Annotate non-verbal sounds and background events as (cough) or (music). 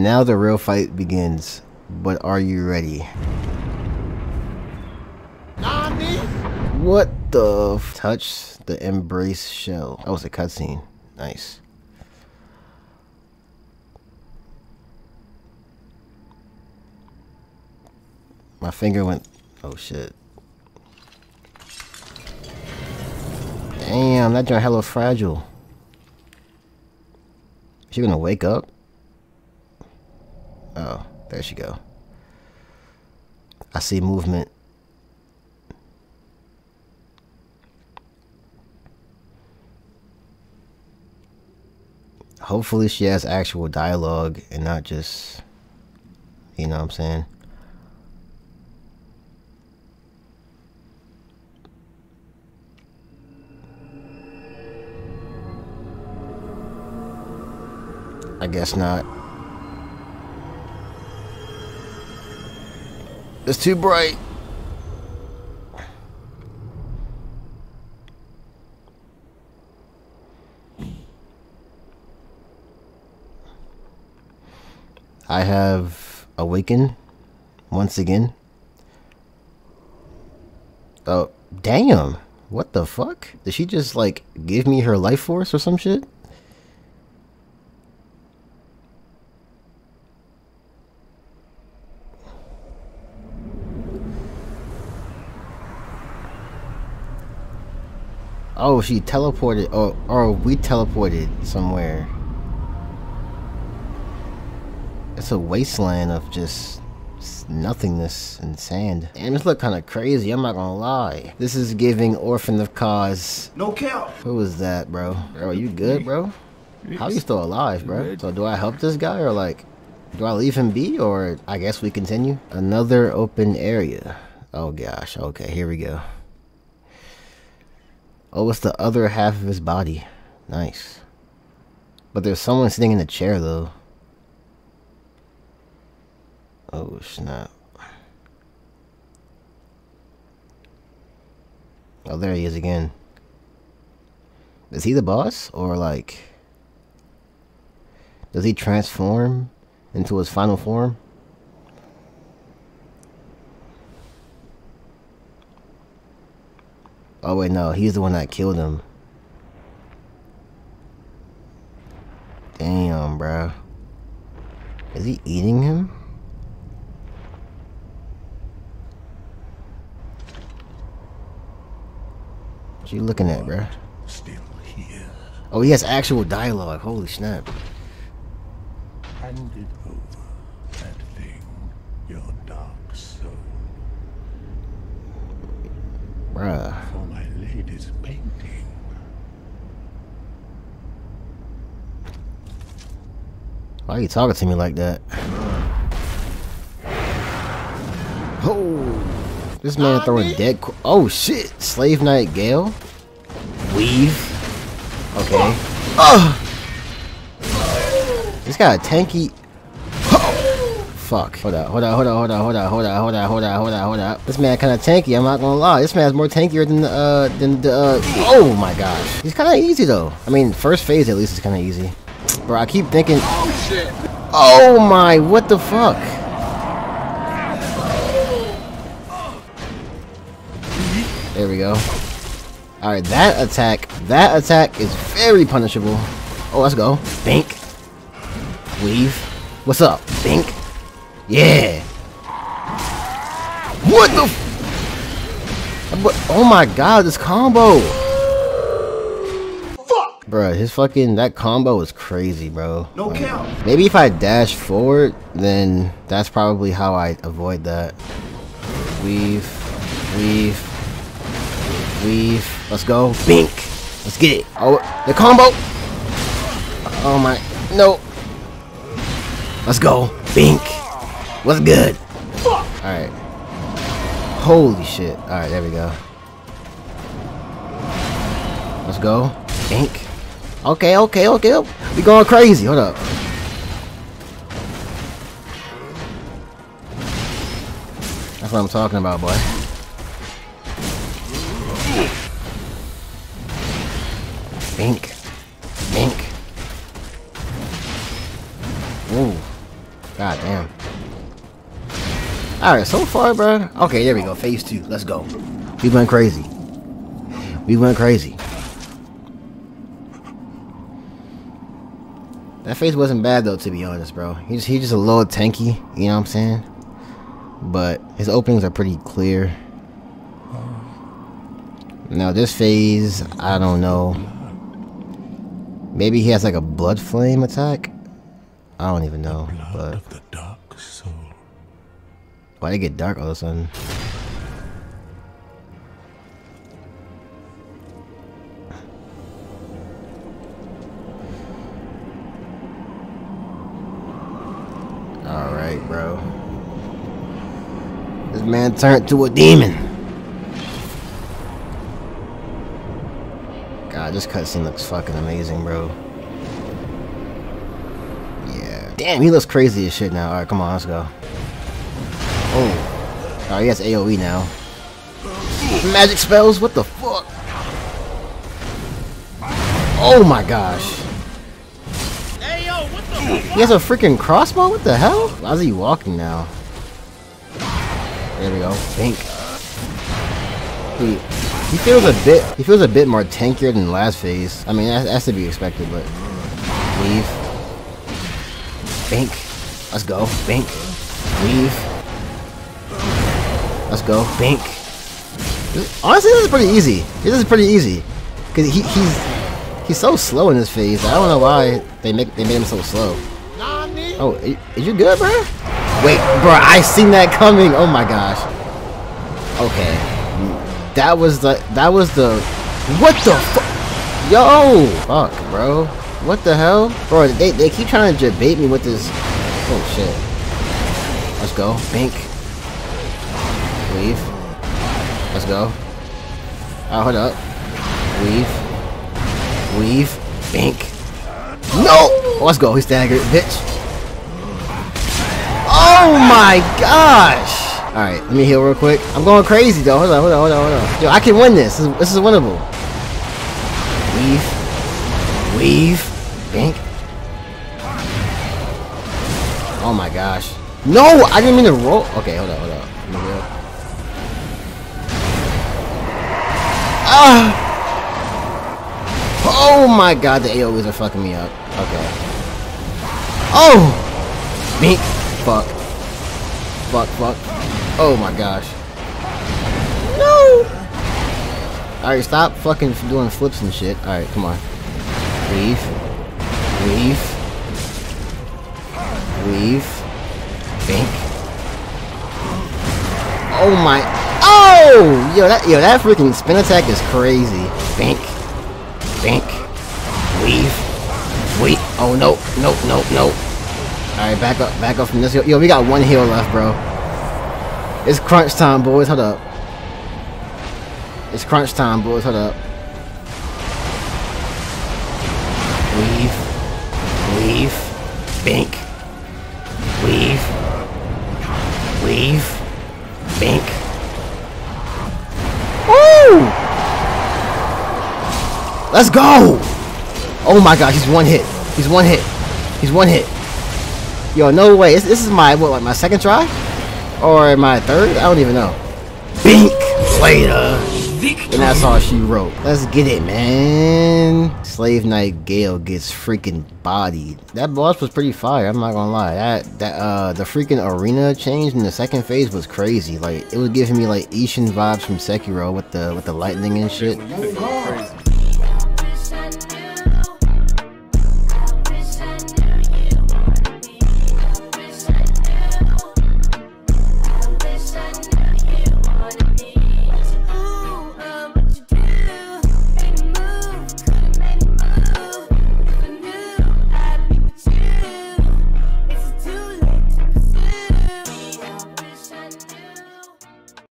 Now the real fight begins. But are you ready? Nani? What the f- touch the embrace shell? That was a cutscene. Nice. My finger went. Oh shit. Damn, that joint hella fragile. Is she gonna wake up? There she go. I see movement. Hopefully she has actual dialogue and not just, you know what I'm saying? I guess not. It's too bright. I have awakened once again. Oh, damn. What the fuck? Did she just like give me her life force or some shit? Oh, she teleported. Or, or we teleported somewhere. It's a wasteland of just nothingness and sand. And this look kind of crazy, I'm not gonna lie. This is giving Orphan of Kos. No cap. Who is that, bro? Bro, you good, bro? How are you still alive, bro? So do I help this guy or like, do I leave him be or I guess we continue? Another open area. Oh gosh, okay, here we go. Oh, it's the other half of his body. Nice. But there's someone sitting in the chair though. Oh snap. Oh, there he is again. Is he the boss? Or like. Does he transform into his final form? Oh, wait, no. He's the one that killed him. Damn, bro. Is he eating him? What you looking at, bro? Still here. Oh, he has actual dialogue. Holy snap. Handed over that thing, your dark soul, Bruh. for my lady's painting. Why are you talking to me like that? Oh, this man throwing dead. Oh shit! Slave Knight Gael. Weave. Okay. Ugh. This guy a tanky. Fuck. Hold up. Hold up. Hold up. Hold up. Hold up. Hold up. Hold up. Hold up. Hold up. Hold up. This man kind of tanky. I'm not gonna lie. This man's more tankier than the uh than the. Uh, oh my gosh. He's kind of easy though. I mean, first phase at least is kind of easy. Bro, I keep thinking. Oh shit! Oh my, what the fuck? There we go. Alright, that attack, that attack is very punishable. Oh, let's go. Bink. Weave. What's up? Bink. Yeah. What the f- But- Oh my god, this combo. Fuck! Bruh, his fucking, that combo is crazy, bro. No Like, cap. Maybe if I dash forward, then that's probably how I avoid that. Weave, weave, weave. Let's go. Bink. Let's get it. Oh, the combo. Oh my. No. Let's go. Bink. What's good? Alright. Holy shit. Alright, there we go. Let's go. Bink. Okay, okay, okay. We going crazy. Hold up. That's what I'm talking about, boy. Bink. Alright, so far, bro. Okay, there we go. Phase two. Let's go. We went crazy. We went crazy. That phase wasn't bad though, to be honest, bro. He's he's just a little tanky, you know what I'm saying? But his openings are pretty clear. Now this phase, I don't know. Maybe he has like a blood flame attack. I don't even know, but of the dark soul. why did it get dark all of a sudden? Alright, bro. This man turned to a demon. God, this cutscene looks fucking amazing, bro. Yeah. Damn, he looks crazy as shit now. Alright, come on, let's go. Oh. Oh, he has AoE now. Magic spells? What the fuck? Oh my gosh. Hey, yo, what he has a freaking crossbow? What the hell? How's he walking now? There we go. Pink. He, he feels a bit he feels a bit more tankier than last phase. I mean that's, has to be expected, but leave. Bink. Let's go. Bink. Leave. Let's go. Bink. Honestly, this is pretty easy. This is pretty easy. Cause he, he's he's so slow in this phase. I don't know why they make they made him so slow. Oh, is you good, bro? Wait, bro, I seen that (laughs) coming. Oh my gosh. Okay, that was the that was the what the fu- Yo, fuck, bro. What the hell, bro? They they keep trying to bait me with this. Oh shit. Let's go. Bink. Leave. Let's go. Oh, hold up. Weave. Weave. Bink. No! Let's go. He's staggered, bitch. Oh my gosh! Alright, let me heal real quick. I'm going crazy though. Hold on, hold on, hold on, hold on. Yo, I can win this. This is, this is winnable. Weave. Weave. Bink. Oh my gosh. No! I didn't mean to roll. Okay, hold on, hold on. Ah! Oh my god, the AoEs are fucking me up. Okay. Oh! Me. Fuck. Fuck, fuck. Oh my gosh. No! Alright, stop fucking doing flips and shit. Alright, come on. Weave. Weave. Weave. Bink. Oh my. Oh! Yo, that yo, that freaking spin attack is crazy. Bink. Bink. Weave. Wait. Oh no, no, no, no. Alright, back up, back up from this. Yo, yo, we got one heal left, bro. It's crunch time, boys. Hold up. It's crunch time, boys. Hold up. Weave. Weave. Bink. Weave. Weave. Bink. Let's go! Oh my gosh, he's one hit. He's one hit. He's one hit. Yo, no way. This, this is my, what, like my second try? Or my third? I don't even know. Bink! Later! And that's all she wrote. Let's get it, man. Slave Knight Gael gets freaking bodied. That boss was pretty fire, I'm not gonna lie. That, that, uh, the freaking arena change in the second phase was crazy. Like, it was giving me, like, Isshin vibes from Sekiro with the, with the lightning and shit.